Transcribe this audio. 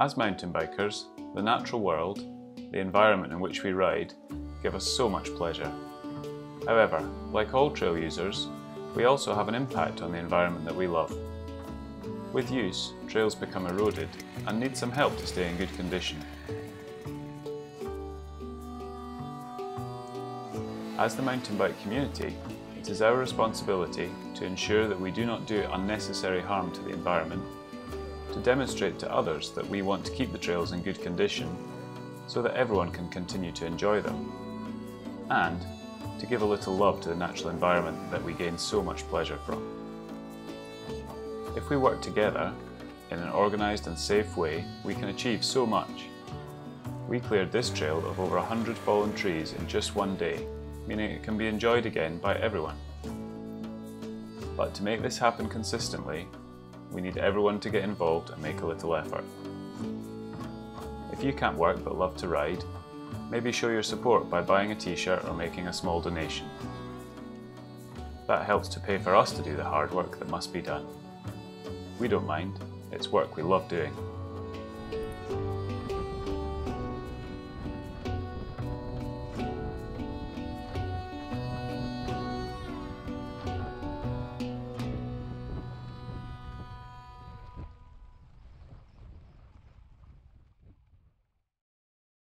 As mountain bikers, the natural world, the environment in which we ride, give us so much pleasure. However, like all trail users, we also have an impact on the environment that we love. With use, trails become eroded and need some help to stay in good condition. As the mountain bike community, it is our responsibility to ensure that we do not do unnecessary harm to the environment, to demonstrate to others that we want to keep the trails in good condition so that everyone can continue to enjoy them, and to give a little love to the natural environment that we gain so much pleasure from. If we work together, in an organised and safe way, we can achieve so much. We cleared this trail of over 100 fallen trees in just one day meaning it can be enjoyed again by everyone. But to make this happen consistently, we need everyone to get involved and make a little effort. If you can't work but love to ride, maybe show your support by buying a t-shirt or making a small donation. That helps to pay for us to do the hard work that must be done. We don't mind, it's work we love doing.